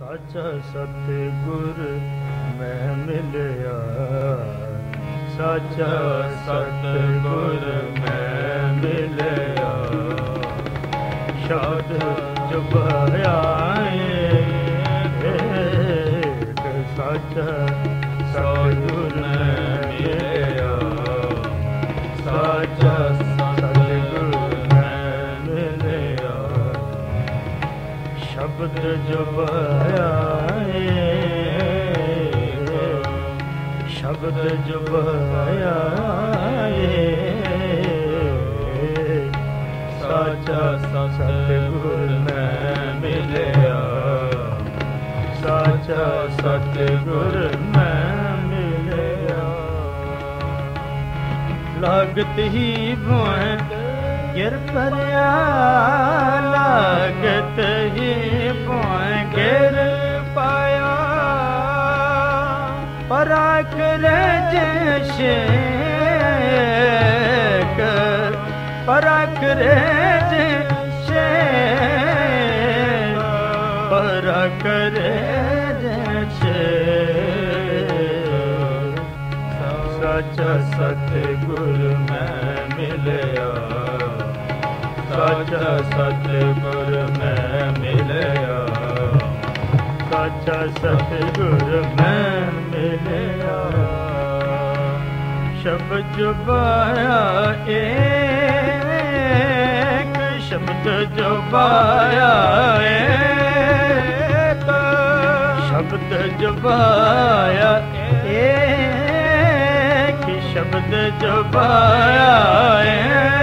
ਸਾਚਾ ਸਤਿਗੁਰ ਮੈਂ ਮਿਲਿਆ। ਸਾਚਾ ਸਤਿਗੁਰ ਮੈਂ ਮਿਲਿਆ। ਸ਼ਬਦ ਜੁਬਾਇਆ ਸ਼ਬਦ ਜੁਬਾਇਆ ਸ਼ਬਦ ਜੁਬਾਇਆ ਸਾਚਾ ਸਤਿਗੁਰ ਮੈਂ ਮਿਲਿਆ। ਸਾਚਾ ਸਤਿਗੁਰ ਮੈਂ ਮਿਲਿਆ। ਲਗਤ ਹੀ ਭੋਏ ਗਿਰ ਪਰਿਆ ਲਗਤ ਹੀ ਭੋਏ ਗਿਰ ਪਾਇਆ। ਪਰਾਕ ਰੇ ਜੇਸ਼ੇਕ ਪਰਾਕ ਰੇ ਜੇਸ਼ੇਕ ਪਰਾਕ ਰੇ ਜੇਸ਼ੇਕ ਸਾਚਾ ਸਤਿਗੁਰ ਮੈਂ ਸਾਚਾ ਸਤਿਗੁਰ ਮੈਂ ਮਿਲਿਆ। ਸਾਚਾ ਸਤਿਗੁਰ ਮੈਂ ਮਿਲਿਆ। ਸ਼ਬਦ ਜੁਬਾਇਆ ਏਕ, ਸ਼ਬਦ ਜੁਬਾਇਆ ਏਕ। ਸ਼ਬਦ ਜੁਬਾਇਆ ਏਕ, ਸ਼ਬਦ ਜੁਬਾਇਆ ਏਕ।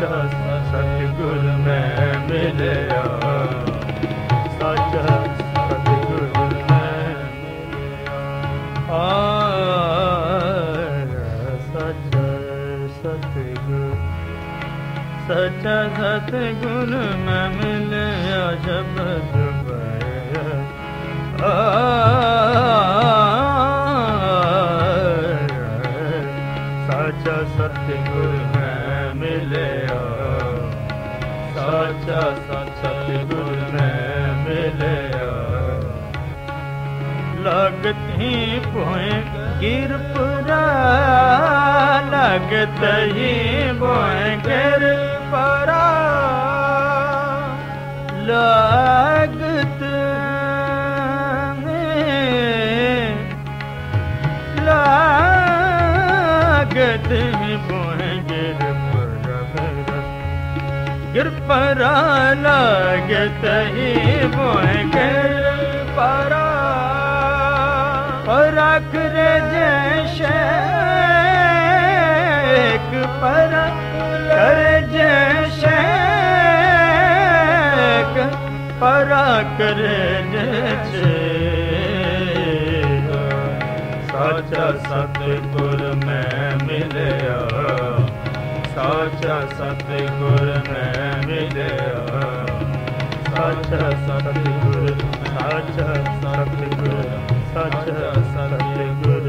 ਸਾਚਾ ਸਤਿਗੁਰ ਮੈਂ ਮਿਲਿਆ ਸੱਚ ਸਤਿਗੁਰ ਮੈਂ ਮਿਲਿਆ ਆ ਸੱਚ ਸਤਿਗੁਰ ਸੱਚ ਸਤਿਗੁਰ ਮੈਂ ਮਿਲਿਆ ਸ਼ਬਦ ਪਾਇਆ ਸਾਚਾ ਮਿਲਿਆ। ਸਾਚਾ ਸਤ ਸਤਿਗੁਰ ਮੈਂ ਮਿਲਿਆ। ਲਗਤੀ ਹੀ ਭੋਏ ਲਗਤ ਹੀ ਭੋਏ ਕਿਰਪਰਾ ਲਗਤ ਲਗਤ ਹੀ गिर परा लागत ही मोए गिर परा और आखिर जैसे एक परा कर जैसे परा कर जैसे सच सतगुर में मिलया ਸਾਚਾ ਸਤਿਗੁਰ ਮੈਂ ਮਿਲਿਆ। ਸਾਚਾ ਸਤਿਗੁਰ ਸਾਚਾ ਸਤਿਗੁਰ ਸਾਚਾ ਸਤਿਗੁਰ।